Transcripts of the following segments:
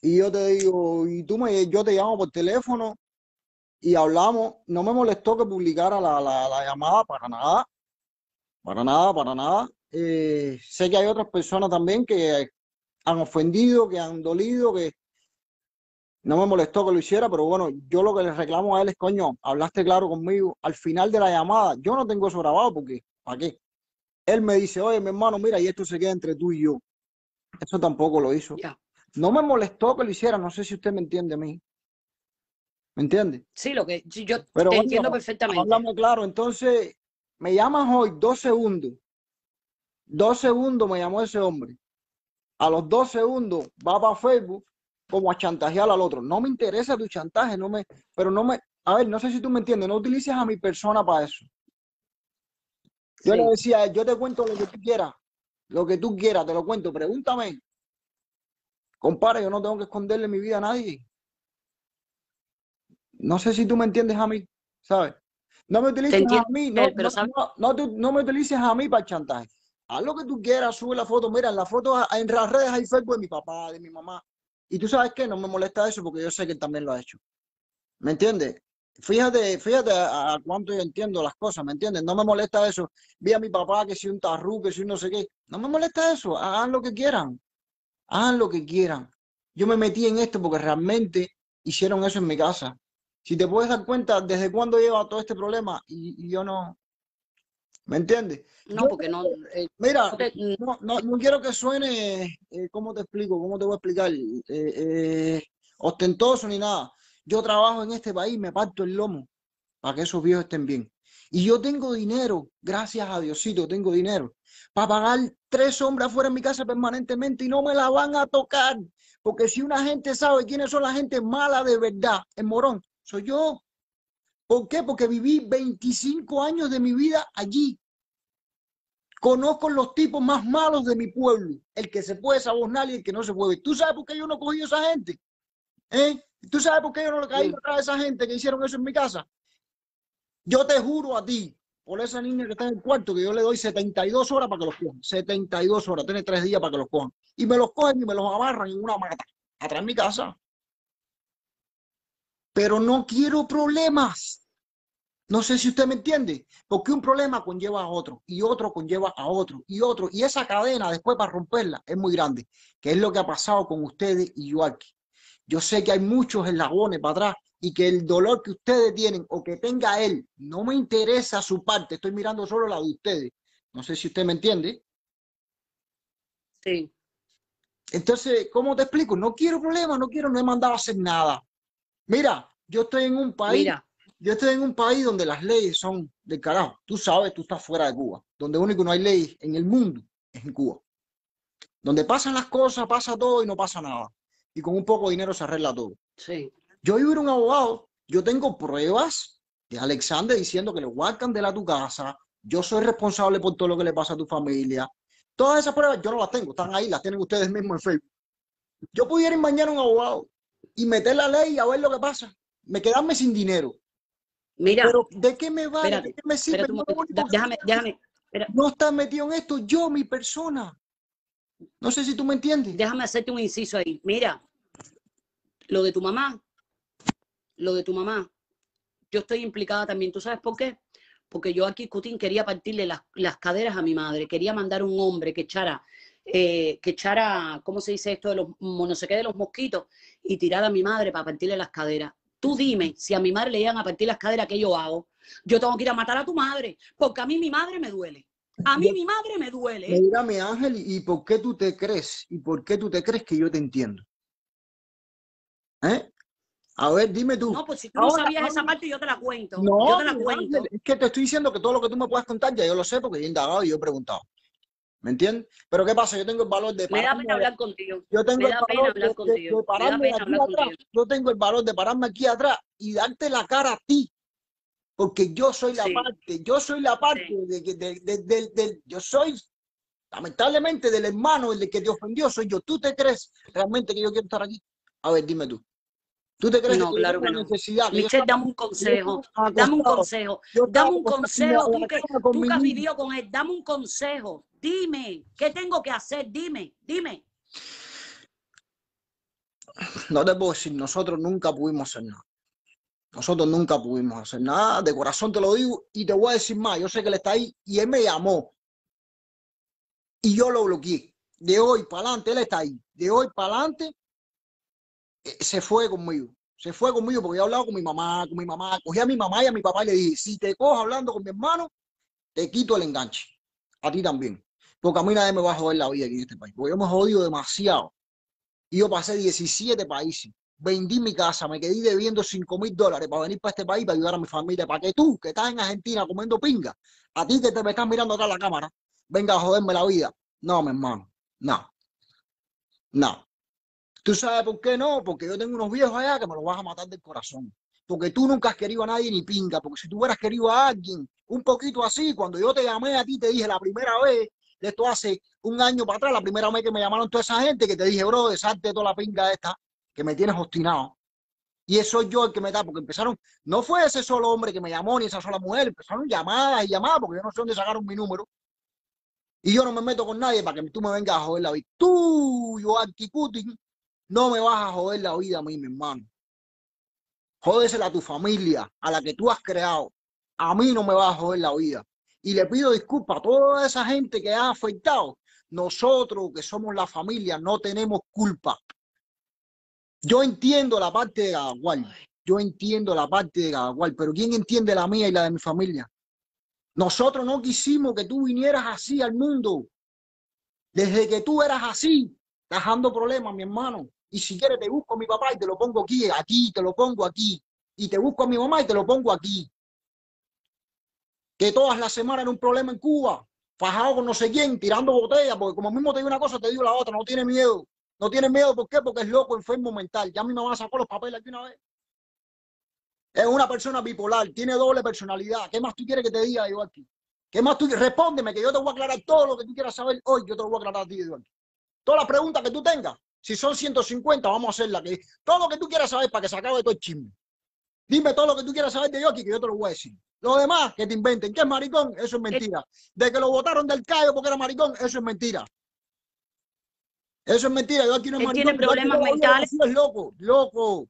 y yo te digo, y tú me, yo te llamo por teléfono y hablamos, no me molestó que publicara la, la, la llamada para nada, para nada, para nada. Eh, sé que hay otras personas también que han ofendido, que han dolido, que no me molestó que lo hiciera, pero bueno, yo lo que le reclamo a él es, coño, hablaste claro conmigo al final de la llamada. Yo no tengo eso grabado porque, ¿para qué? Él me dice, oye, mi hermano, mira, y esto se queda entre tú y yo. Eso tampoco lo hizo. No me molestó que lo hiciera, no sé si usted me entiende a mí. ¿Me entiende? Sí, lo que yo te entiendo perfectamente. Hablamos claro, entonces me llamas hoy dos segundos. Dos segundos me llamó ese hombre. A los dos segundos va para Facebook como a chantajear al otro. No me interesa tu chantaje, no me, pero no me, a ver, no sé si tú me entiendes, no utilices a mi persona para eso. Yo le decía, yo te cuento lo que tú quieras, lo que tú quieras, te lo cuento, pregúntame. Compadre, yo no tengo que esconderle mi vida a nadie. No sé si tú me entiendes a mí, ¿sabes? No me utilices a mí, no, no, no, me utilices a mí para el chantaje. Haz lo que tú quieras, sube la foto. Mira, en la foto en las redes hay Facebook de mi papá, de mi mamá. Y tú sabes que no me molesta eso porque yo sé que él también lo ha hecho. ¿Me entiendes? Fíjate, fíjate a, cuánto yo entiendo las cosas, ¿me entiendes? No me molesta eso. Vi a mi papá que si un tarru, que si no sé qué. No me molesta eso. Hagan lo que quieran. Hagan lo que quieran. Yo me metí en esto porque realmente hicieron eso en mi casa si te puedes dar cuenta desde cuándo lleva todo este problema y, yo no, ¿me entiendes? No, porque no. Eh, mira, no, no, quiero que suene, eh, ¿cómo te explico? ¿Cómo te voy a explicar? Eh, ostentoso ni nada. Yo trabajo en este país, me parto el lomo para que esos viejos estén bien. Y yo tengo dinero, gracias a Diosito, tengo dinero para pagar tres hombres afuera en mi casa permanentemente y no me la van a tocar. Porque si una gente sabe quiénes son la gente mala de verdad, en Morón, soy yo. ¿Por qué? Porque viví 25 años de mi vida allí. Conozco los tipos más malos de mi pueblo, el que se puede sabonar y el que no se puede. ¿Tú sabes por qué yo no cogí a esa gente? ¿Eh? ¿Tú sabes por qué yo no le caí atrás a esa gente que hicieron eso en mi casa? Yo te juro a ti, por esa niña que está en el cuarto, que yo le doy 72 horas para que los cojan. 72 horas, tiene tres días para que los cojan. Y me los cogen y me los amarran en una mata, atrás de mi casa pero no quiero problemas. No sé si usted me entiende, porque un problema conlleva a otro y otro conlleva a otro y otro. Y esa cadena después para romperla es muy grande, que es lo que ha pasado con ustedes y yo aquí. Yo sé que hay muchos eslabones para atrás y que el dolor que ustedes tienen o que tenga él, no me interesa su parte, estoy mirando solo la de ustedes. No sé si usted me entiende. Sí. Entonces, ¿cómo te explico? No quiero problemas, no quiero, no he mandado a hacer nada. Mira, yo estoy en un país, yo estoy en un país donde las leyes son de carajo. Tú sabes, tú estás fuera de Cuba, donde único no hay leyes en el mundo es en Cuba. Donde pasan las cosas, pasa todo y no pasa nada. Y con un poco de dinero se arregla todo. Sí. Yo iba a un abogado, yo tengo pruebas de Alexander diciendo que le guardan de la tu casa, yo soy responsable por todo lo que le pasa a tu familia. Todas esas pruebas yo no las tengo, están ahí, las tienen ustedes mismos en Facebook. Yo pudiera ir mañana a un abogado y meter la ley a ver lo que pasa. Me quedarme sin dinero. Mira. Pero ¿de qué me vale? ¿De qué me sirve? no, déjame, déjame. No estás metido en esto, yo, mi persona. No sé si tú me entiendes. Déjame hacerte un inciso ahí. Mira, lo de tu mamá, lo de tu mamá, yo estoy implicada también. ¿Tú sabes por qué? Porque yo aquí, Cutín, quería partirle las, las caderas a mi madre. Quería mandar un hombre que echara eh, que echara, ¿cómo se dice esto? De los no sé qué, de los mosquitos y tirar a mi madre para partirle las caderas. Tú dime, si a mi madre le iban a partir las caderas, ¿qué yo hago? Yo tengo que ir a matar a tu madre, porque a mí mi madre me duele. A mí mi madre me duele. Mírame, Ángel, ¿y por qué tú te crees? ¿Y por qué tú te crees que yo te entiendo? ¿Eh? A ver, dime tú. No, pues si tú no sabías esa parte, yo te la cuento. No, yo te la cuento. es que te estoy diciendo que todo lo que tú me puedas contar ya yo lo sé porque yo he indagado y yo he preguntado. ¿Me entiendes? Pero ¿qué pasa? Yo tengo el valor de Me da pena hablar contigo. Yo tengo el valor de, pararme aquí atrás. Yo tengo el valor de pararme aquí atrás y darte la cara a ti. Porque yo soy la parte, yo soy la parte de, yo soy, lamentablemente, del hermano, el que te ofendió, soy yo. ¿Tú te crees realmente que yo quiero estar aquí? A ver, dime tú. ¿Tú te crees no, que claro que no. necesidad? Michelle, dame un consejo. Dame un consejo. Dame un consejo. Tú que, tú que has vivido con él, dame un consejo. Dime, ¿qué tengo que hacer? Dime, dime. no te puedo decir, nosotros nunca pudimos hacer nada. Nosotros nunca pudimos hacer nada, de corazón te lo digo, y te voy a decir más, yo sé que él está ahí y él me llamó y yo lo bloqueé. De hoy para adelante, él está ahí. De hoy para adelante, se fue conmigo. Se fue conmigo porque yo he hablado con mi mamá, con mi mamá, cogí a mi mamá y a mi papá y le dije, si te cojo hablando con mi hermano, te quito el enganche. A ti también. Porque a mí nadie me va a joder la vida aquí en este país. Porque yo me jodido demasiado. Y yo pasé 17 países. Vendí mi casa, me quedé debiendo 5 mil dólares para venir para este país para ayudar a mi familia. Para que tú, que estás en Argentina comiendo pinga, a ti que te me estás mirando acá la cámara, venga a joderme la vida. No, mi hermano. No. No. ¿Tú sabes por qué no? Porque yo tengo unos viejos allá que me los vas a matar del corazón. Porque tú nunca has querido a nadie ni pinga. Porque si tú hubieras querido a alguien un poquito así, cuando yo te llamé a ti, te dije la primera vez, de esto hace un año para atrás, la primera vez que me llamaron toda esa gente, que te dije, bro, desarte toda la pinga esta, que me tienes obstinado. Y eso yo el que me da, porque empezaron, no fue ese solo hombre que me llamó, ni esa sola mujer, empezaron llamadas y llamadas, porque yo no sé dónde sacaron mi número. Y yo no me meto con nadie para que tú me vengas a joder la vida. Tú, Joaquín Putin, no me vas a joder la vida a mí, mi hermano. Jódesela a tu familia, a la que tú has creado. A mí no me vas a joder la vida. Y le pido disculpas a toda esa gente que ha afectado. Nosotros, que somos la familia, no tenemos culpa. Yo entiendo la parte de Gagagual. Yo entiendo la parte de Gagagual, pero ¿quién entiende la mía y la de mi familia? Nosotros no quisimos que tú vinieras así al mundo. Desde que tú eras así, dejando problemas, mi hermano. Y si quieres te busco a mi papá y te lo pongo aquí, aquí, te lo pongo aquí. Y te busco a mi mamá y te lo pongo aquí. Que todas las semanas era un problema en Cuba, fajado con no sé quién, tirando botellas, porque como mismo te digo una cosa, te digo la otra, no tiene miedo. No tiene miedo, ¿por qué? Porque es loco, enfermo mental. Ya mi mamá sacó los papeles aquí una vez. Es una persona bipolar, tiene doble personalidad. ¿Qué más tú quieres que te diga aquí? ¿Qué más tú Respóndeme, que yo te voy a aclarar todo lo que tú quieras saber hoy. Yo te lo voy a aclarar a ti, Eduardo. Todas las preguntas que tú tengas, si son 150, vamos a hacerla. Que, todo lo que tú quieras saber para que se acabe todo el chisme. Dime todo lo que tú quieras saber de yo aquí, que yo te lo voy a decir. Lo demás, que te inventen. ¿Qué es maricón? Eso es mentira. De que lo votaron del callo porque era maricón, eso es mentira. Eso es mentira. Yo aquí no es maricón. Tiene problemas mentales. Es loco, loco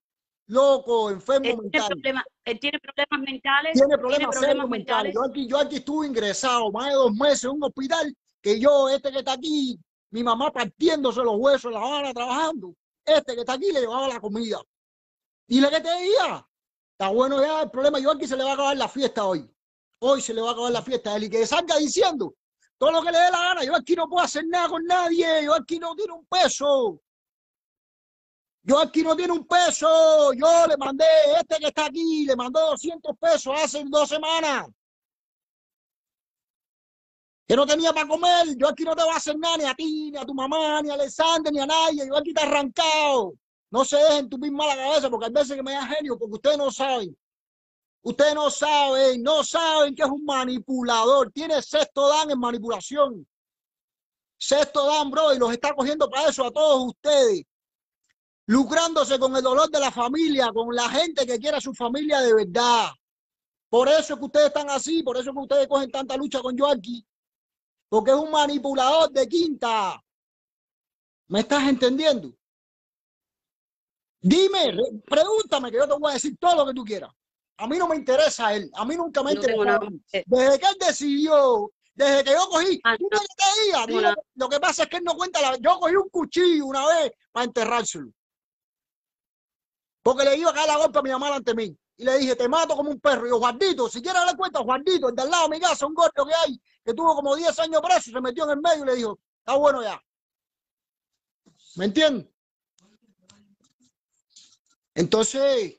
loco, enfermo él mental. Tiene él tiene problemas mentales. Tiene problemas, mentales. Yo aquí, yo aquí estuve ingresado más de dos meses en un hospital que yo, este que está aquí, mi mamá partiéndose los huesos la hora trabajando. Este que está aquí le llevaba la comida. Y le que te decía, está bueno ya el problema. Yo aquí se le va a acabar la fiesta hoy. Hoy se le va a acabar la fiesta él y que salga diciendo todo lo que le dé la gana. Yo aquí no puedo hacer nada con nadie. Yo aquí no tiene un peso. Yo aquí no tiene un peso. Yo le mandé, este que está aquí, le mandó 200 pesos hace dos semanas. Que no tenía para comer. Yo aquí no te voy a hacer nada, ni a ti, ni a tu mamá, ni a Alexander, ni a nadie. Yo aquí te arrancado. No se dejen tu misma la cabeza, porque hay veces que me da genio, porque ustedes no saben. Ustedes no saben, no saben que es un manipulador. Tiene sexto dan en manipulación. Sexto dan, bro, y los está cogiendo para eso a todos ustedes lucrándose con el dolor de la familia, con la gente que quiere a su familia de verdad. Por eso es que ustedes están así, por eso es que ustedes cogen tanta lucha con Joaquín, porque es un manipulador de quinta. ¿Me estás entendiendo? Dime, pregúntame que yo te voy a decir todo lo que tú quieras. A mí no me interesa él, a mí nunca me interesa. Desde que él decidió, desde que yo cogí, ah, lo que pasa es que él no cuenta la... Yo cogí un cuchillo una vez para enterrárselo. Porque le iba a caer la golpe a mi mamá ante mí. Y le dije, te mato como un perro. Y yo, Juanito, si quieres darle cuenta, Juanito, el de al lado de mi casa, un gordo que hay, que tuvo como 10 años preso, se metió en el medio y le dijo, está bueno ya. ¿Me entiendes? Entonces,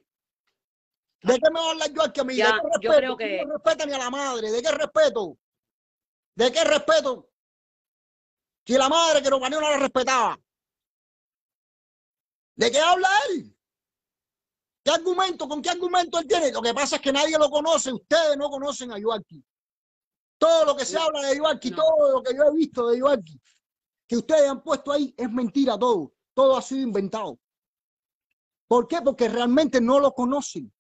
¿de qué me va a hablar yo aquí a mí? ¿De qué respeto? Yo creo que... No respeta ni a la madre. ¿De qué respeto? ¿De qué respeto? Si la madre que nos ganó no la respetaba. ¿De qué habla él? ¿Qué argumento? ¿Con qué argumento él tiene? Lo que pasa es que nadie lo conoce. Ustedes no conocen a Yoaki. Todo lo que se habla de Yoaki, todo lo que yo he visto de Yoaki, que ustedes han puesto ahí, es mentira todo. Todo ha sido inventado. ¿Por qué? Porque realmente no lo conocen.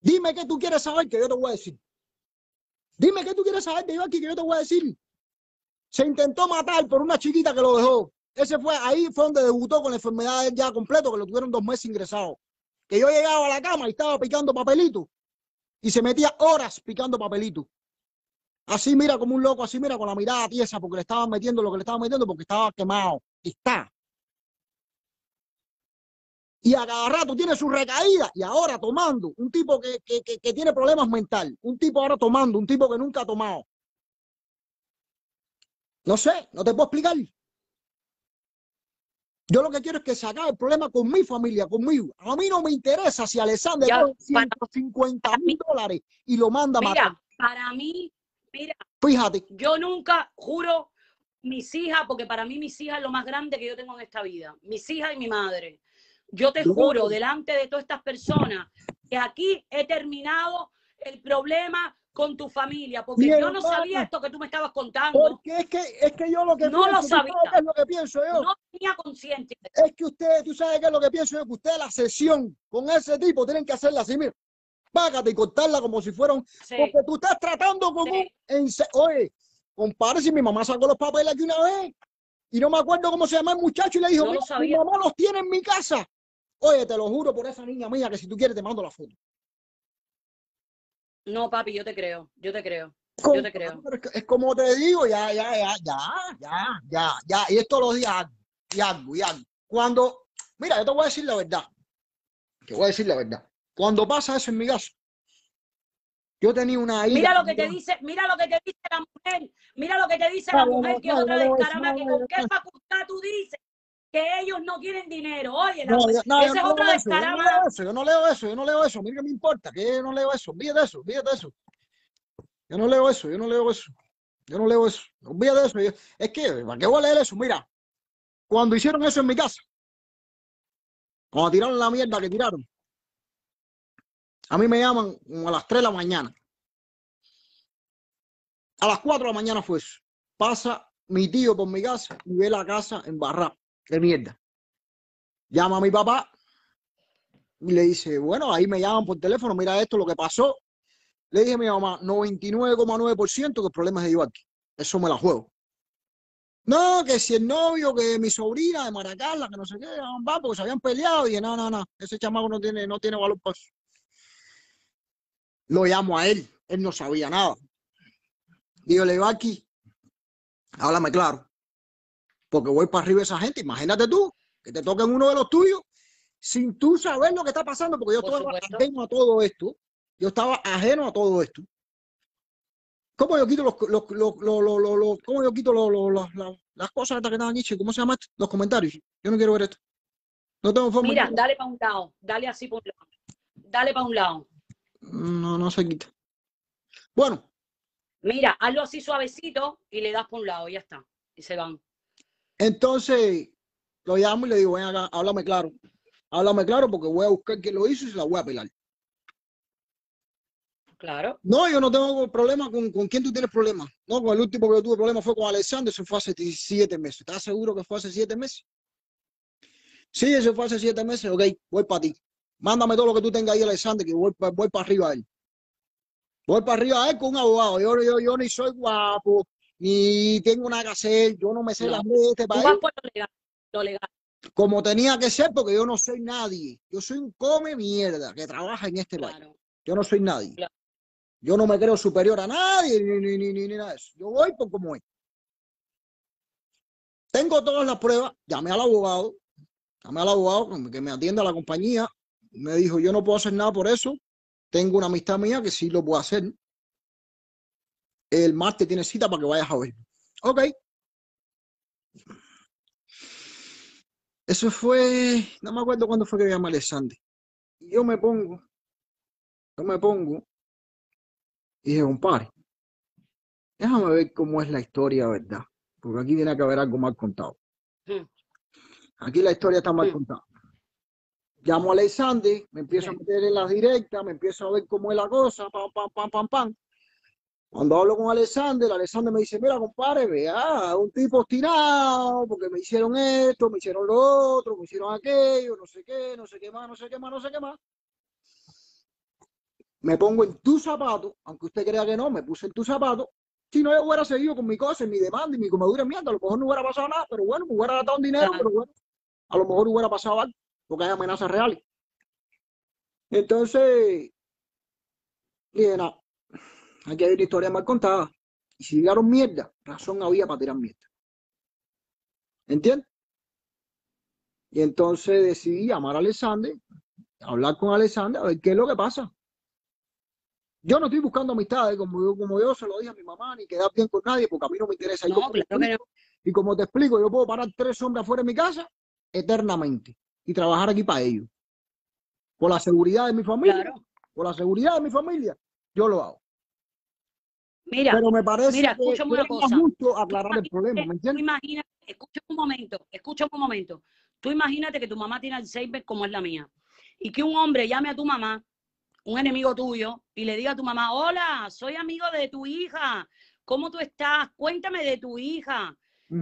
Dime qué tú quieres saber que yo te voy a decir. Dime qué tú quieres saber de Yoaki que yo te voy a decir. Se intentó matar por una chiquita que lo dejó. ese fue, ahí fue donde debutó con la enfermedad ya completo, que lo tuvieron dos meses ingresado. Que yo llegaba a la cama y estaba picando papelito y se metía horas picando papelito. Así mira como un loco, así mira con la mirada tiesa porque le estaban metiendo lo que le estaban metiendo porque estaba quemado. Está. Y a cada rato tiene su recaída y ahora tomando, un tipo que, que, que, que tiene problemas mental, un tipo ahora tomando, un tipo que nunca ha tomado. No sé, no te puedo explicar. Yo lo que quiero es que se acabe el problema con mi familia, conmigo. A mí no me interesa si Alexander Ya, coge 150 mil dólares y lo manda a matar. Para mí, mira, Fíjate, yo nunca juro mis hijas, porque para mí mis hijas es lo más grande que yo tengo en esta vida. Mis hijas y mi madre. Yo te juro delante de todas estas personas que aquí he terminado el problema con tu familia, porque yo no hermana. sabía esto que tú me estabas contando. porque es que, es que yo lo que No lo pienso, ¿tú sabes sabía. qué es lo que pienso yo? No tenía conciencia. Es que usted, tú sabes qué es lo que pienso yo, que usted la sesión con ese tipo tienen que hacerla así, mira, págate y cortarla como si fuera un... Sí, Porque tú estás tratando con Sí. un... Oye, compare si mi mamá sacó los papeles aquí una vez y no me acuerdo cómo se llama el muchacho y le dijo, No "Mira, mi mamá los tiene en mi casa. Oye, te lo juro por esa niña mía que si tú quieres te mando la foto. No, papi, yo te creo, yo te creo. Con- Yo te creo. Es, como te digo, ya, ya, ya, ya, ya, ya, ya. Y esto los días y algo, y algo. Cuando, mira, yo te voy a decir la verdad. Te voy a decir la verdad. Cuando pasa eso en mi caso, yo tenía una hija. Mira lo que te dice, mira lo que te dice la mujer, mira lo que te dice la No, no, mujer, que es otra descarada, que con qué facultad tú dices que ellos no tienen dinero. Oye, No, yo, no, yo esa es no leo eso, yo no leo eso, yo no leo eso, yo no leo eso. A mí que me importa, que yo no leo eso. Olvídate de eso, olvídate de eso. Yo no leo eso, yo no leo eso. Yo no leo eso. Olvídate de eso. yo- es que, ¿para qué voy a leer eso? Mira, cuando hicieron eso en mi casa, cuando tiraron la mierda que tiraron, a mí me llaman a las 3 de la mañana. A las 4 de la mañana fue eso. Pasa mi tío por mi casa y ve la casa embarrada de mierda. Llama a mi papá y le dice, bueno, ahí me llaman por teléfono, mira esto, lo que pasó. Le dije a mi mamá, 99,9% que el problema de aquí. Eso me la juego. No, que si el novio, que mi sobrina de Maracarla, que no sé qué, va, porque se habían peleado. Y dije, no, no, no, ese chamaco no tiene, no tiene valor para eso. Lo llamo a él, él no sabía nada. Digo, le digo aquí, háblame claro, porque voy para arriba de esa gente. Imagínate tú, que te toquen uno de los tuyos sin tú saber lo que está pasando, porque yo Por estaba supuesto. ajeno a todo esto. Yo estaba ajeno a todo esto. ¿Cómo yo quito los, los, los, los, cómo yo quito los, los- las- cosas estas que estaban aquí? ¿Cómo se llama esto? Los comentarios. Yo no quiero ver esto. No tengo forma. Mira, dale para un lado, dale así por un lado. Dale para un lado. No, no se quita. Bueno, Mira, hazlo así suavecito y le das por un lado, ya está. Y se van. Entonces lo llamo y le digo, ven acá, háblame claro. Háblame claro porque voy a buscar quién lo hizo y se la voy a pelar. Claro. No, yo no tengo problema con, con quién tú tienes problema. No, con el último que yo tuve problema fue con Alexander, eso fue hace siete meses. ¿Estás seguro que fue hace siete meses? Sí, eso fue hace siete meses. Ok, voy para ti. Mándame todo lo que tú tengas ahí, Alexander, que voy, pa- voy para arriba a él. Voy para arriba a él con un abogado. Yo, yo, yo ni soy guapo, ni tengo nada que hacer. Yo no me sé No. las leyes de este país vas por lo legal. Lo legal. como tenía que ser, porque yo no soy nadie. Yo soy un come mierda que trabaja en este país. Claro. Yo no soy nadie. Claro. Yo no me creo superior a nadie, ni, ni, ni, ni, ni nada de eso. Yo voy por como es. Tengo todas las pruebas. Llamé al abogado. Llamé al abogado que- me atienda la compañía. Me dijo, yo no puedo hacer nada por eso. Tengo una amistad mía que sí lo puedo hacer. El martes tiene cita para que vayas a ver. Ok. Eso fue, no me acuerdo cuándo fue que llamé a Alexander. Y yo me pongo, yo me pongo y dije, compadre, déjame ver cómo es la historia, ¿verdad? Porque aquí tiene que haber algo mal contado. Hmm. Aquí la historia está mal Hmm. contada. Llamo a Alexander, me empiezo a meter en las directas, me empiezo a ver cómo es la cosa, pam, pam, pam, pam, pam. Cuando hablo con Alexander, Alexander me dice, mira, compadre, vea, un tipo obstinado, porque me hicieron esto, me hicieron lo otro, me hicieron aquello, no sé qué, no sé qué más, no sé qué más, no sé qué más. Me pongo en tu zapato, aunque usted crea que no, me puse en tu zapato Si no, yo hubiera seguido con mi cosa, mi demanda y mi comedura mierda, a lo mejor no hubiera pasado nada, pero bueno, me hubiera gastado un dinero, pero bueno, a lo mejor hubiera pasado algo, porque hay amenazas reales. Entonces, dije, aquí hay una historia mal contada. Y si llegaron mierda, razón había para tirar mierda. ¿Entiendes? Y entonces decidí llamar a Alexander, hablar con Alexander, a ver qué es lo que pasa. Yo no estoy buscando amistades, como yo, como yo se lo dije a mi mamá, ni quedar bien con nadie, porque a mí no me interesa. No, Yo- claro que no. Y como te explico, yo puedo parar tres sombras fuera de mi casa eternamente y trabajar aquí para ellos. Por la seguridad de mi familia, Claro. por la seguridad de mi familia, yo lo hago. Mira, Pero me parece mira, que, una cosa. justo aclarar el problema, ¿me entiendes? imagínate, escucha un momento, escucha un momento. Tú imagínate que tu mamá tiene Alzheimer como es la mía. Y que un hombre llame a tu mamá, un enemigo tuyo, y le diga a tu mamá, hola, soy amigo de tu hija. ¿Cómo tú estás? Cuéntame de tu hija.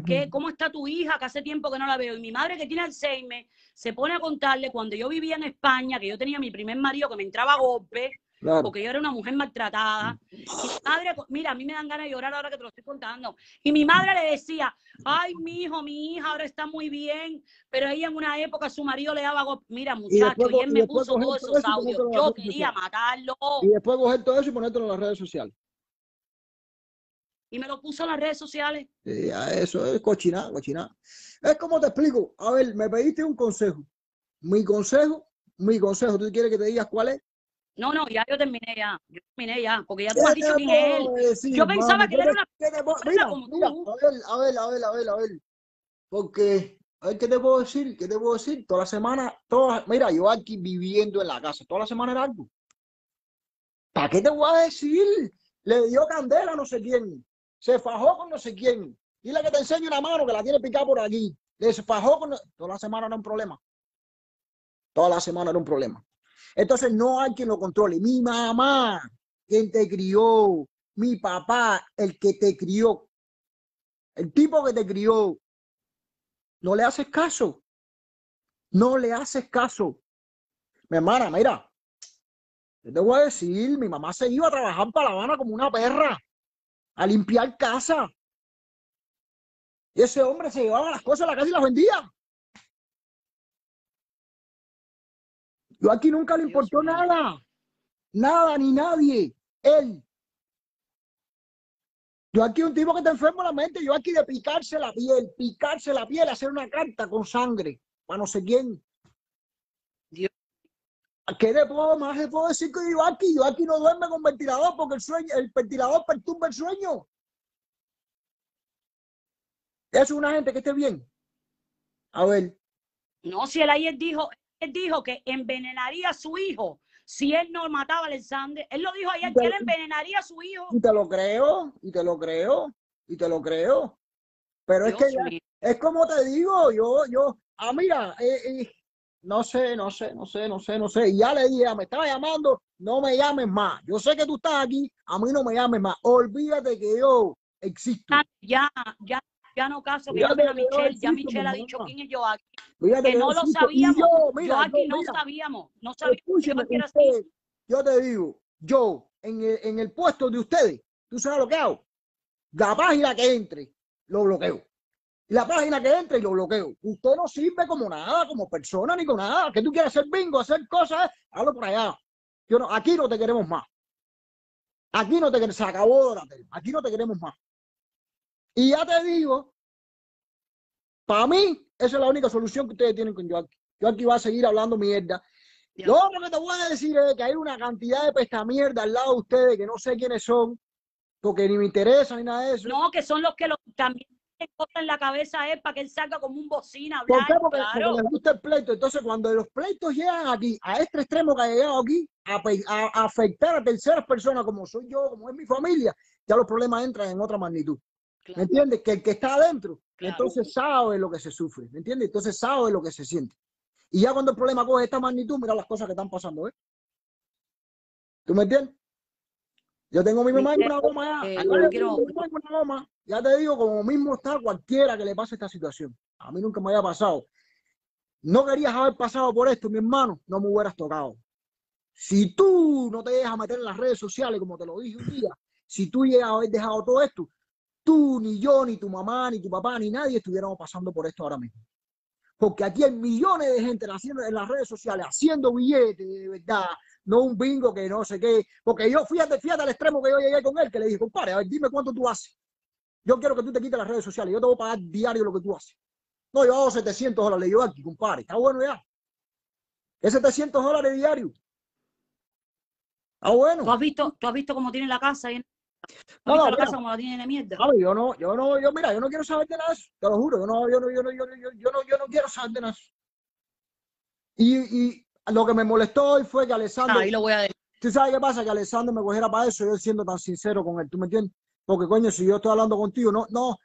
¿Qué, Ujú. ¿Cómo está tu hija? Que hace tiempo que no la veo. Y mi madre que tiene Alzheimer se pone a contarle cuando yo vivía en España, que yo tenía mi primer marido que me entraba a golpe, Claro. porque yo era una mujer maltratada. Y mi madre, mira, a mí me dan ganas de llorar ahora que te lo estoy contando. Y mi madre le decía, ay, mi hijo, mi hija ahora está muy bien, pero ella en una época su marido le daba. Mira, muchacho, y, él y me puso todos todo esos audios. Yo quería matarlo. Y después coger todo eso y ponértelo en las redes sociales. Y me lo puso en las redes sociales. Sí, eso es cochinada, cochinada. Es como te explico. A ver, me pediste un consejo. Mi consejo, mi consejo, ¿tú quieres que te digas cuál es? No, no, ya yo terminé ya. Yo terminé ya, porque ya tú ¿Qué me has dicho quién es él. decir, Yo pensaba mami? que él ¿Qué era una Mira, como mira, tú. a ver, a ver, a ver, a ver, a ver. Porque, a ver, ¿qué te puedo decir? ¿Qué te puedo decir? Toda la semana, toda, mira, yo aquí viviendo en la casa, toda la semana era algo. ¿Para qué te voy a decir? Le dio candela a no sé quién. Se fajó con no sé quién. Dile que te enseñe una mano que la tiene picada por aquí. Le fajó con... no- Toda la semana era un problema. Toda la semana era un problema. Entonces no hay quien lo controle. Mi mamá, quien te crió. Mi papá, el que te crió. El tipo que te crió. No le haces caso. No le haces caso. Mi hermana, mira. Yo te voy a decir, mi mamá se iba a trabajar para La como una perra. A limpiar casa. Y ese hombre se llevaba las cosas a la casa y las vendía. Yo aquí nunca le importó nada. Nada ni nadie. Él. Yo aquí un tipo que te enfermo la mente. Yo aquí de picarse la piel, picarse la piel, hacer una carta con sangre para no sé quién. Dios. ¿Qué le puedo más le puedo decir que yo aquí? Yo aquí no duerme con ventilador porque el sueño, el ventilador perturba el sueño. Es una gente que esté bien. A ver, No, si él ayer dijo, él dijo que envenenaría a su hijo si él no mataba a Alexander. Él lo dijo ayer que él envenenaría a su hijo. y te lo creo, y te lo creo, y te lo creo. Pero es que mío. es como te digo, yo, yo, ah, mira, eh, eh, no sé, no sé, no sé, no sé, no sé. Y ya le dije, ah, me estaba llamando, no me llames más. Yo sé que tú estás aquí, a mí no me llames más. Olvídate que yo existo. Ya, ya, ya no caso que llamen a Michelle. Ya Michelle ha dicho quién es. Olvídate Que no lo sabíamos. yo, no sabíamos. No sabíamos que era así. yo te digo, yo en el, en el puesto de ustedes, ¿tú sabes lo que hago? La página que entre, lo bloqueo. La página que entre y lo bloqueo. Usted no sirve como nada, como persona ni con nada. Que tú quieres hacer bingo, hacer cosas, hazlo por allá. Yo no, aquí no te queremos más. Aquí no te queremos, se acabó Doratel. Aquí no te queremos más. Y ya te digo, para mí, esa es la única solución que ustedes tienen con yo aquí. Yo aquí voy a seguir hablando mierda. Ya. Lo otro que te voy a decir es que hay una cantidad de pesta mierda al lado de ustedes que no sé quiénes son, porque ni me interesa ni nada de eso. No, que son los que lo, también le cortan la caba a él para que él salga como un bocina a ¿Por hablar. qué? Porque, porque claro. les gusta el pleito. Entonces, cuando los pleitos llegan aquí, a este extremo que ha llegado aquí, a- a afectar a terceras personas, como soy yo, como es mi familia, ya los problemas entran en otra magnitud. ¿Me entiendes? Que el que está adentro, Claro. entonces sabe lo que se sufre. ¿Me entiendes? Entonces sabe lo que se siente. Y ya cuando el problema coge esta magnitud, mira las cosas que están pasando, ¿eh? ¿Tú me entiendes? Yo tengo mi mamá en una goma ya. eh, yo quiero- tengo mi mamá en una goma. Ya te digo, como mismo está cualquiera que le pase esta situación. A mí nunca me había pasado. No querías haber pasado por esto, mi hermano, no me hubieras tocado. Si tú no te dejas meter en las redes sociales, como te lo dije un día, si tú llegas a haber dejado todo esto, tú, ni yo, ni tu mamá, ni tu papá, ni nadie estuviéramos pasando por esto ahora mismo. Porque aquí hay millones de gente haciendo en las redes sociales, haciendo billetes, de verdad, no un bingo que no sé qué. Porque yo fíjate, fíjate al extremo que yo llegué con él, que le dije, compadre, a ver, dime cuánto tú haces. Yo quiero que tú te quites las redes sociales, yo te voy a pagar diario lo que tú haces. No, yo hago 700 dólares, yo aquí, compadre, está bueno ya. Es 700 dólares diario. Ah, bueno. ¿Tú has visto, has visto cómo tiene la casa? ¿Tú has No, no, casa como tiene de mierda? No, yo no, yo no, yo mira, yo no quiero saber de nada de eso, te lo juro, yo no, yo no, yo no, yo no, yo, yo no, yo no quiero saber de nada de eso. Y, y lo que me molestó hoy fue que Alessandro, Ah, ahí lo voy a decir. ¿tú sabes qué pasa? Que Alessandro me cogiera para eso, yo siendo tan sincero con él, ¿tú me entiendes? Porque coño, si yo estoy hablando contigo, no, no,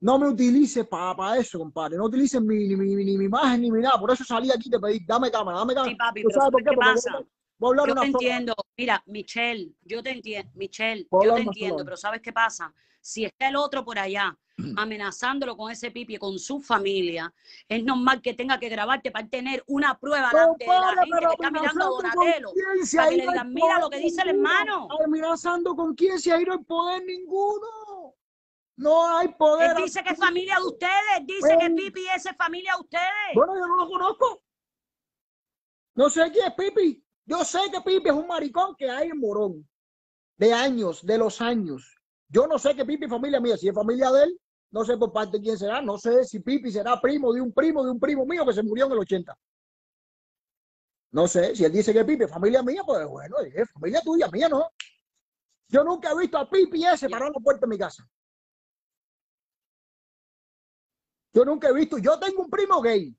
no me utilices para eso, compadre, no utilices mi, ni, mi, ni mi imagen ni mi nada, por eso salí aquí y te pedí, dame cámara, dame cámara. Sí, papi, ¿Tú sabes por ¿sabes qué Porque pasa? hablar- voy a hablar Yo una te sola- entiendo. Mira, Michelle, yo te entiendo. Michelle, yo te entiendo, sola. pero ¿sabes qué pasa? Si está el otro por allá amenazándolo con ese pipi, con su familia, es normal que tenga que grabarte para tener una prueba delante de la gente que está mirando a Donatello. para que le digan, mira lo que dice el hermano. Amenazando con quién, si ahí no hay poder ninguno. No hay poder. Él dice que es familia de ustedes, dice que Ven. Pipi es familia de ustedes. Bueno, yo no lo conozco. No sé quién es Pipi. Yo sé que Pipi es un maricón que hay en Morón. De años, de los años. Yo no sé que Pipi es familia mía. Si es familia de él, no sé por parte de quién será. No sé si Pipi será primo de un primo de un primo mío que se murió en el 80. No sé. Si él dice que Pipi es familia mía, pues bueno, es familia tuya, mía no. Yo nunca he visto a Pipi ese parar la puerta de mi casa. Yo nunca he visto. Yo tengo un primo gay.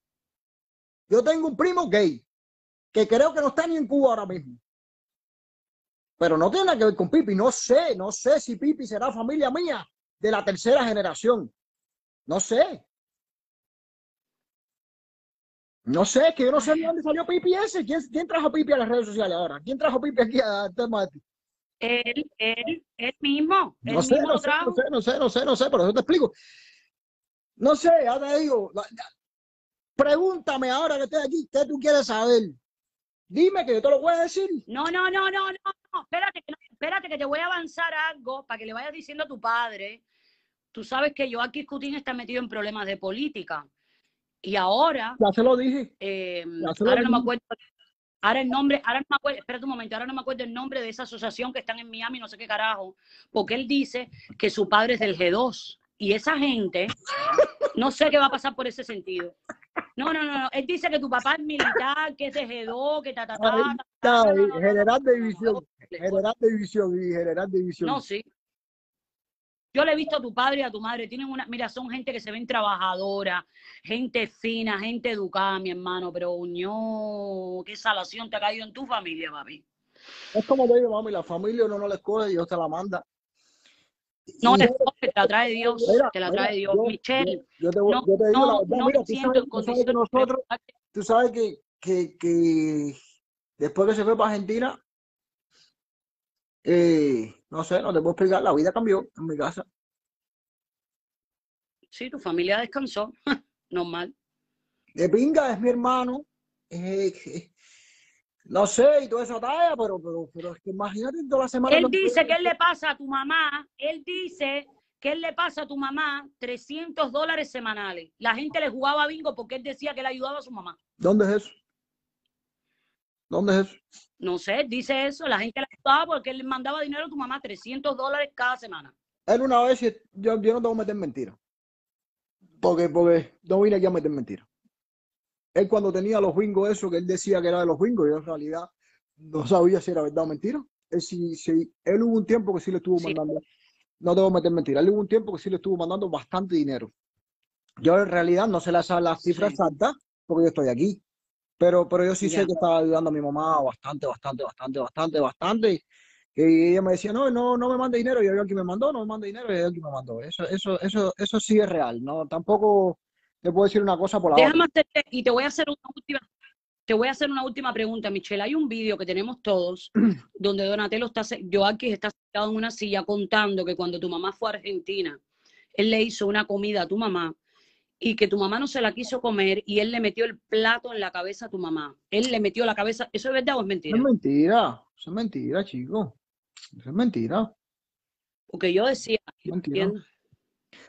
Yo tengo un primo gay que creo que no está ni en Cuba ahora mismo. Pero no tiene nada que ver con Pipi. No sé, no sé si Pipi será familia mía de la tercera generación. No sé. No sé, es que yo no sé de dónde salió Pipi ese. ¿Quién, quién trajo Pipi a las redes sociales ahora? ¿Quién trajo Pipi aquí al tema de Él, él, él mismo, él No sé, mismo no sé, no sé, no sé, no sé, no sé, pero yo te explico. No sé, ya te digo. Pregúntame ahora que estoy aquí, ¿qué tú quieres saber? Dime que yo te lo voy a decir. No, no, no, no, no, no. Espérate, que no, espérate que te voy a avanzar algo para que le vayas diciendo a tu padre. Tú sabes que Joaquín Cutín está metido en problemas de política. Y ahora, Ya se lo dije. eh, Ya se lo ahora no me acuerdo, ahora el nombre, ahora no me acuerdo, espérate un momento, ahora no me acuerdo el nombre de esa asociación que están en Miami, no sé qué carajo, porque él dice que su padre es del G2. Y esa gente, no sé qué va a pasar por ese sentido. No, no, no, no. Él dice que tu papá es militar, que es de G2, que ta, ta, ta, ta, general de división, general de división y general de división. no, sí. Yo le he visto a tu padre y a tu madre. Tienen una, mira, son gente que se ven trabajadora, gente fina, gente educada, mi hermano. Pero, uñó, qué salación te ha caído en tu familia, papi. Es como te digo, mami, la familia uno no le escoge, Dios te la manda. No te la trae Dios, te la trae Dios. Michelle, yo- te, no, yo te digo la no, verdad, no mira, me siento sabes, en condiciones que nosotros, tú sabes que, que, que después que se fue para Argentina, eh, no sé, no te puedo explicar, la vida cambió en mi casa. Sí, tu familia descansó, normal. De pinga es mi hermano, no sé, y toda esa talla, pero, pero, pero es que imagínate toda la semana. Él dice que él le pasa a tu mamá, él dice que él le pasa a tu mamá 300 dólares semanales. La gente le jugaba bingo porque él decía que le ayudaba a su mamá. ¿Dónde es eso? ¿Dónde es eso? No sé, dice eso, la gente le ayudaba porque él le mandaba dinero a tu mamá 300 dólares cada semana. Él una vez, yo, yo no te voy a meter mentiras. Porque, porque no vine aquí a meter mentiras. Él cuando tenía los bingos, eso que él decía que era de los bingos, yo en realidad no sabía si era verdad o mentira. Él, sí, sí, él hubo un tiempo que sí le estuvo Sí. mandando, no te voy a meter mentiras, él hubo un tiempo que sí le estuvo mandando bastante dinero. Yo en realidad no sé las, las cifras exactas porque yo estoy aquí. Pero, pero yo sí sé Ya. que estaba ayudando a mi mamá bastante, bastante, bastante, bastante, bastante. Y ella me decía, no, no, no me mande dinero. Y yo aquí me mandó, no me mande dinero. Y yo aquí me mandó. Eso, eso, eso, eso sí es real. No, tampoco te puedo decir una cosa por la Déjame otra. hacerte, y te voy a hacer una última, te voy a hacer una última pregunta, Michelle. Hay un vídeo que tenemos todos donde Donatello está, Joaquín está sentado en una silla contando que cuando tu mamá fue a Argentina, él le hizo una comida a tu mamá y que tu mamá no se la quiso comer y él le metió el plato en la cabeza a tu mamá. Él le metió la cabeza, ¿eso es verdad o es mentira? es mentira. Eso es mentira, chico. Eso es mentira. Porque yo decía, Mentira. entiendo,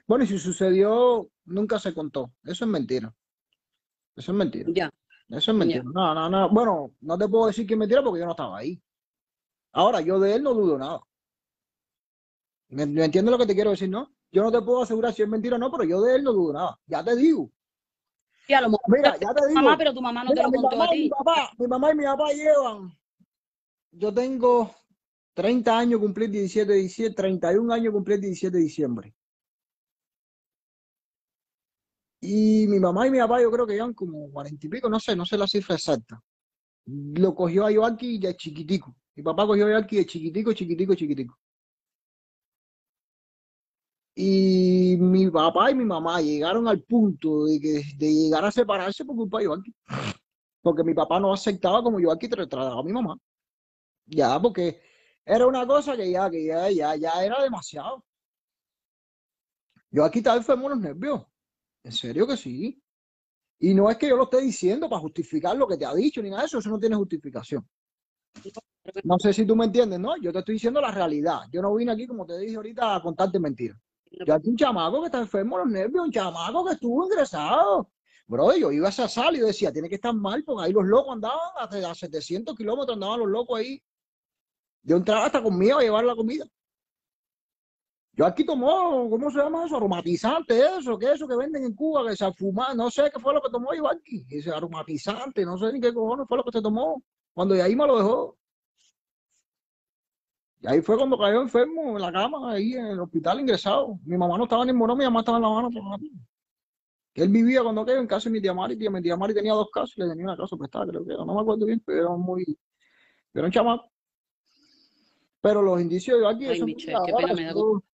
Bueno, y si sucedió, nunca se contó. Eso es mentira. Eso es mentira. ya, Eso es mentira. No, no, no. Bueno, no te puedo decir que es mentira porque yo no estaba ahí. Ahora, yo de él no dudo nada. ¿Me, me entiendes lo que te quiero decir, no? Yo no te puedo asegurar si es mentira o no, pero yo de él no dudo nada. Ya te digo. Sí, a lo mejor Mira, ya te digo. mamá, pero tu mamá no Mira, te lo contó mamá a y mi ti. papá, mi mamá y mi papá llevan. Yo tengo 30 años cumplir 17 de diciembre, 31 años cumplir 17 de diciembre. Y mi mamá y mi papá yo creo que llevan como 40 y pico, no sé, no sé la cifra exacta. Lo cogió a Yoaki de chiquitico. Mi papá cogió a Yoaki de chiquitico, chiquitico, chiquitico. Y mi papá y mi mamá llegaron al punto de, que, de llegar a separarse por culpa de Yoaki. Porque mi papá no aceptaba como Yoaki trataba a mi mamá. Ya, porque era una cosa que ya, que ya, ya, ya era demasiado. Yoaki estaba enfermo de los nervios. En serio que sí. Y no es que yo lo esté diciendo para justificar lo que te ha dicho ni nada de eso, eso no tiene justificación. No sé si tú me entiendes, ¿no? Yo te estoy diciendo la realidad. Yo no vine aquí, como te dije ahorita, a contarte mentiras. Yo aquí un chamaco que está enfermo los nervios, un chamaco que estuvo ingresado. Bro, yo iba a esa sala y decía, tiene que estar mal, porque ahí los locos andaban a 700 kilómetros, andaban los locos ahí. Yo entraba hasta con miedo a llevar la comida. Yo aquí tomó, ¿cómo se llama eso? Aromatizante, eso, que eso que venden en Cuba, que se fuma, no sé qué fue lo que tomó yo aquí. Ese aromatizante, no sé ni qué cojones fue lo que se tomó. Cuando ahí me lo dejó. Y ahí fue cuando cayó enfermo en la cama, ahí en el hospital ingresado. Mi mamá no estaba ni en Morón, mi mamá estaba en La Habana. Que él vivía cuando cayó en casa de mi tía Mari. Tía, mi tía Mari tenía dos casas le tenía una casa prestada, creo que era. No me acuerdo bien, pero era muy. Era un chamaco. Pero los indicios de aquí. Ay, ahora, eso-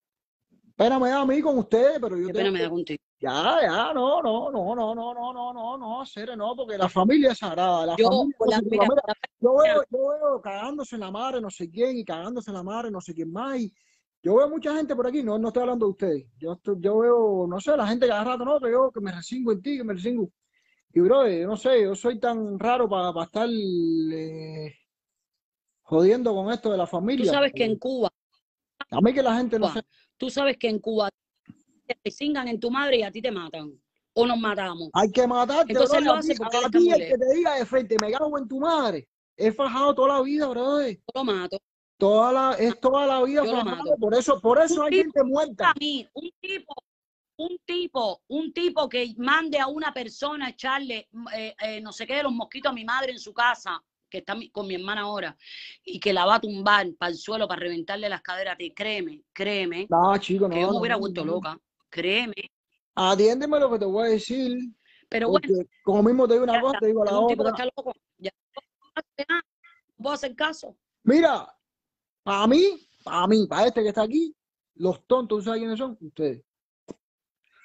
Pena me da a mí con ustedes, pero yo Qué pena me da contigo. Ya, ya, no, no, no, no, no, no, no, no, no, Cere, no, porque la familia es sagrada. La Yo, familia la- se mira, Mira, yo veo, yo veo cagándose en la madre, no sé quién, y cagándose en la madre, no sé quién más. Y yo veo mucha gente por aquí, no, no estoy hablando de ustedes. Yo, estoy- yo veo, no sé, la gente cada rato, no, que yo que me resingo en ti, que me resingo. Y bro, yo no sé, yo soy tan raro para estar eh, jodiendo con esto de la tú familia. sabes que en Cuba, A mí que la gente no Cuba, sé. Tú sabes que en Cuba te cingan en tu madre y a ti te matan. O nos matamos. Hay que matarte, Entonces lo hace porque a ti el que te diga de frente, me cago en tu madre. He fajado toda la vida, bro. Yo lo mato. Toda la, es toda la vida Yo lo fajado. mato. Por eso, por eso Un hay tipo gente muerta. a mí, un tipo, un tipo, un tipo que mande a una persona a echarle eh, eh, no sé qué de los mosquitos a mi madre en su casa, que está con mi hermana ahora, y que la va a tumbar para el suelo para reventarle las caderas, te créeme, créeme, No, chico, no. que yo me hubiera no, vuelto loca, créeme. Atiéndeme lo que te voy a decir. Pero bueno, como mismo te digo una cosa, te digo la un tipo que otra. está loco. Ya no puedo hacer caso. Mira, para mí, para mí, para este que está aquí, los tontos, ¿tú sabes quiénes son? Ustedes.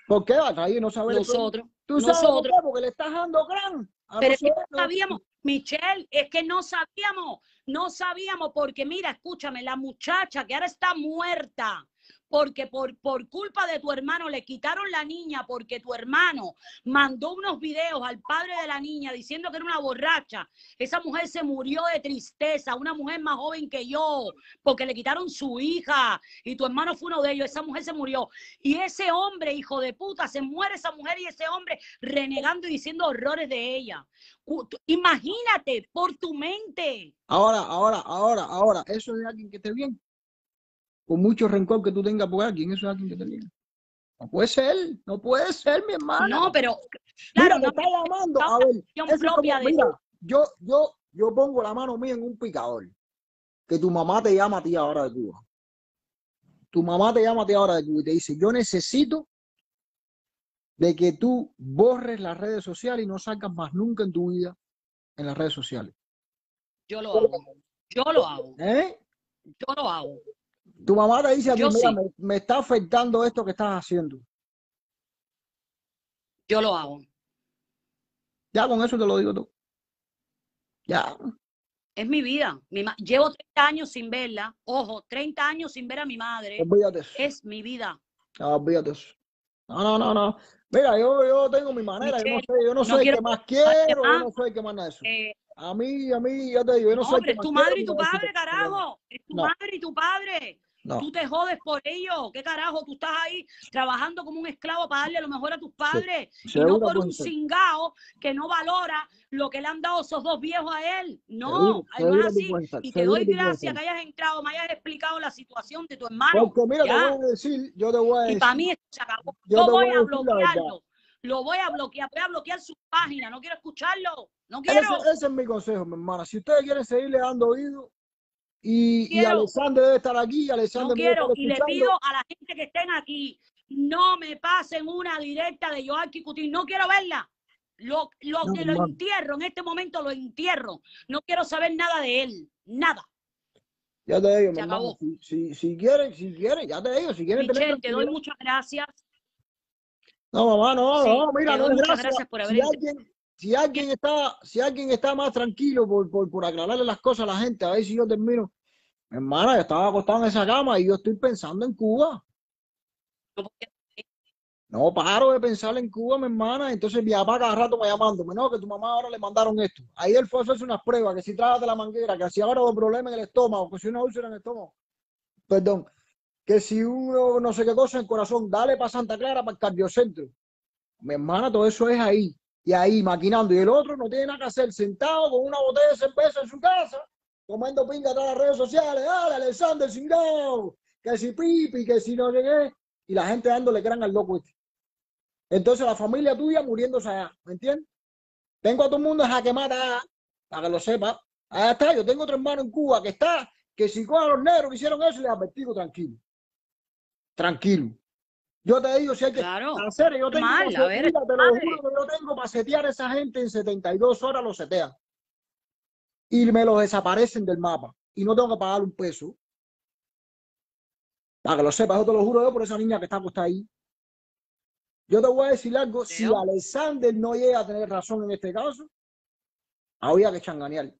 ¿Por qué va a traer no saber? Nosotros, ¿Tú sabes por nosotros. qué? Porque le estás dando gran a Pero nosotros. sabíamos, Michelle, es que no sabíamos, no sabíamos, porque mira, escúchame, la muchacha que ahora está muerta, porque por, por culpa de tu hermano le quitaron la niña, porque tu hermano mandó unos videos al padre de la niña diciendo que era una borracha. Esa mujer se murió de tristeza, una mujer más joven que yo, porque le quitaron su hija y tu hermano fue uno de ellos. Esa mujer se murió. Y ese hombre, hijo de puta, se muere esa mujer y ese hombre renegando y diciendo horrores de ella. Imagínate por tu mente. Ahora, ahora, ahora, ahora, eso es de alguien que esté bien. Con mucho rencor que tú tengas por alguien, eso es alguien que esté bien. No puede ser, no puede ser, mi hermana. No, pero Mira, claro, me no, está llamando. A ver, como, propia de mira, yo, yo, yo pongo la mano mía en un picador. Que tu mamá te llama a ti ahora de Cuba. Tu mamá te llama a ti ahora de Cuba y te dice, yo necesito de que tú borres las redes sociales y no salgas más nunca en tu vida en las redes sociales. yo lo hago. Yo lo hago. ¿Eh? Yo lo hago. Tu mamá te dice a ti, mira, sí. me, me está afectando esto que estás haciendo. Yo lo hago. Ya con eso te lo digo tú. Ya. Es mi vida. Mi ma- Llevo 30 años sin verla. Ojo, 30 años sin ver a mi madre. Olvídate. Es mi vida. Ah, olvídate. No, no, no, no. Mira, yo, yo tengo mi manera, yo no sé, yo no, no soy el que más quiero, yo no soy el que más nada de eso. Eh, A mí, a mí, ya te digo, yo no no, soy que es tu madre y tu padre, carajo. Es tu No. madre y tu padre. No. Tú te jodes por ello. ¿Qué carajo? Tú estás ahí trabajando como un esclavo para darle lo mejor a tus padres. y no por un cingao que no valora lo que le han dado esos dos viejos a él. No, así. Y te doy gracias que hayas entrado, me hayas explicado la situación de tu hermano. Porque mira, te voy a decir, yo te voy a Y decir, para mí esto se acabó. yo voy voy a a bloquearlo. Lo voy a bloquear. Voy a bloquear su página. No quiero escucharlo. No quiero. ese, ese es mi consejo, mi hermana. Si ustedes quieren seguirle dando oído, y, y. Alexander debe estar aquí, No Alexander debe quiero. estar Y le pido a la gente que estén aquí, no me pasen una directa de Joaquín Cutín. No quiero verla. Lo, lo, No, lo entierro. En este momento lo entierro. No quiero saber nada de él. Nada. Ya te digo, mi hermano, si, si, si quieren, si quieren, ya te digo, si quieren tener Michelle, te doy muchas gracias. No, mamá, no, Sí, no, mira, no doy es muchas gracias. gracias por haber Si alguien, si alguien está, si alguien está más tranquilo por, por, por aclararle las cosas a la gente, a ver si yo termino. Mi hermana, yo estaba acostado en esa cama y yo estoy pensando en Cuba. No, paro de pensar en Cuba, mi hermana. Entonces mi papá cada rato me llamándome, no, que tu mamá ahora le mandaron esto. Ahí él fue a hacerse unas pruebas, que si trágate la manguera, que si ahora un problema en el estómago, que si una úlcera en el estómago. Perdón. Que si uno no sé qué cosa en el corazón, dale para Santa Clara, para el cardiocentro. Mi hermana, todo eso es ahí. Y ahí, maquinando. Y el otro no tiene nada que hacer, sentado con una botella de cerveza en su casa, comiendo pinga a todas las redes sociales. Dale, Alexander Singao, que si pipi, que si no qué. Y la gente dándole gran al loco este. Entonces la familia tuya muriéndose allá, ¿me entiendes? Tengo a todo el mundo en jaque mata, para que lo sepa. Allá está, yo tengo otro hermano en Cuba que está, que si con los negros que hicieron eso, les advertigo tranquilo. Tranquilo. Yo te digo, si hay que Claro. hacer, yo tengo, Mal, para a ver, setear, te lo madre. juro que yo tengo para setear a esa gente en 72 horas, lo setean. Y me los desaparecen del mapa. Y no tengo que pagar un peso. Para que lo sepas, yo te lo juro yo por esa niña que está acostada ahí. Yo te voy a decir algo, si. Alexander no llega a tener razón en este caso, había que changanear.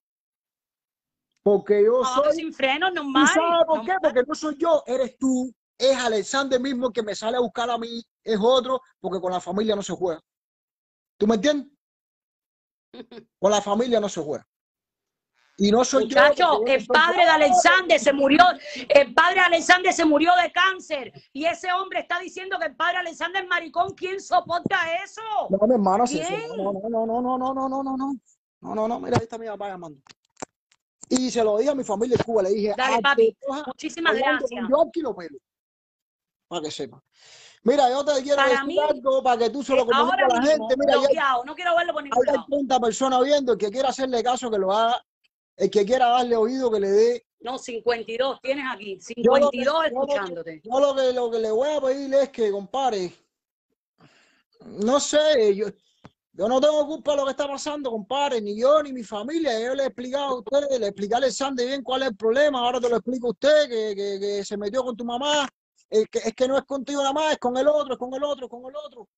Porque yo Abajo soy sin freno, ¿Tú normal. sabes por qué? Porque no soy yo, eres tú. Es Alexander mismo el que me sale a buscar a mí, es otro, porque con la familia no se juega. ¿Tú me entiendes? Con la familia no se juega. Y no soy yo. Muchacho, yo el padre yo. de Alexander se murió, el padre de Alexander se murió de cáncer y ese hombre está diciendo que el padre de Alexander es maricón. ¿Quién soporta eso? No, mi hermano. ¿Quién? no, no, no, no, no, no, no, no, no, no, no, no, no, mira, ahí está mi papá llamando. Y se lo dije a mi familia en Cuba, le dije, Dale, "Ah, papi. Muchísimas gracias. pelo. Para que sepa. Mira, yo te quiero Para decir mí, algo para que tú se lo comuniques Ahora a la mismo, gente. Mira, ya hay bloqueado, no quiero verlo por ningún Hay lado. 30 personas viendo, el que quiera hacerle caso que lo haga, el que quiera darle oído que le dé. No, 52 tienes aquí, Yo lo que- 52 yo que- escuchándote. Yo lo que, lo que le voy a pedir es que, compadre, no sé, yo, yo no tengo culpa de lo que está pasando, compadre, ni yo ni mi familia. Yo le he explicado a usted, le expliqué a Alexander bien cuál es el problema, ahora te lo explico a usted, que, que, que se metió con tu mamá, es que, es que no es contigo nada más, es con el otro, es con el otro, es con el otro.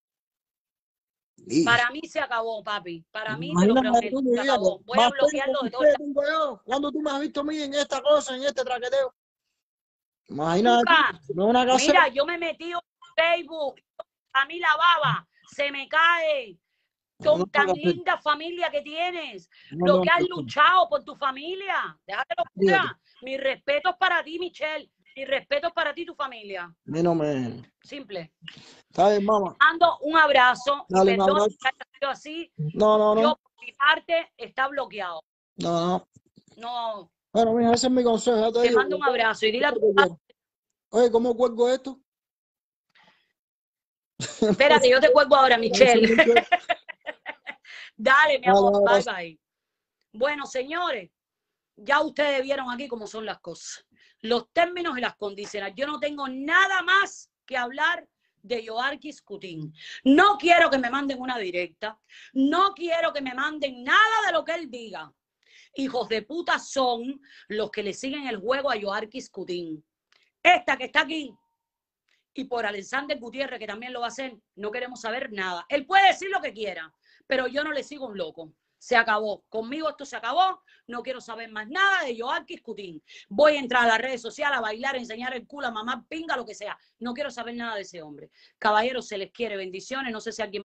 Para mí se acabó, papi. Para mí lo prometo, se acabó. Voy a bloquearlo de yo. ¿Cuándo tú me has visto a mí en esta cosa, en este traqueteo? Imagínate, no una. Mira, yo me metí en Facebook, a mí la baba se me cae. Con no tan linda familia que tienes, lo que has luchado por tu familia. Déjate locura. Mis respetos para ti, Michelle. Mis respetos para ti y tu familia. No me. Simple. ¿Sabes, mamá? Mando un abrazo. y Dale, un perdón abrazo. si haya sido así. No, no, Yo, no. por mi parte, está bloqueado. No, no. No, Bueno, mija, ese es mi consejo. te mando un yo- abrazo y dile a tu yo quiero. Oye, ¿cómo cuelgo esto? Espérate, yo te cuelgo ahora, Michelle. Dale, mi amor, bye bye. Bueno, señores, ya ustedes vieron aquí cómo son las cosas. Los términos y las condiciones. Yo no tengo nada más que hablar de Joarquis Cutín. No quiero que me manden una directa. No quiero que me manden nada de lo que él diga. Hijos de puta son los que le siguen el juego a Joarquis Cutín. Esta que está aquí y por Alexander Gutiérrez, que también lo va a hacer, no queremos saber nada. Él puede decir lo que quiera, pero yo no le sigo un loco. Se acabó. Conmigo esto se acabó. No quiero saber más nada de Joaquín Cutín. Voy a entrar a las redes sociales a bailar, a enseñar el culo, a mamá pinga, lo que sea. No quiero saber nada de ese hombre. Caballeros, se les quiere. Bendiciones. No sé si alguien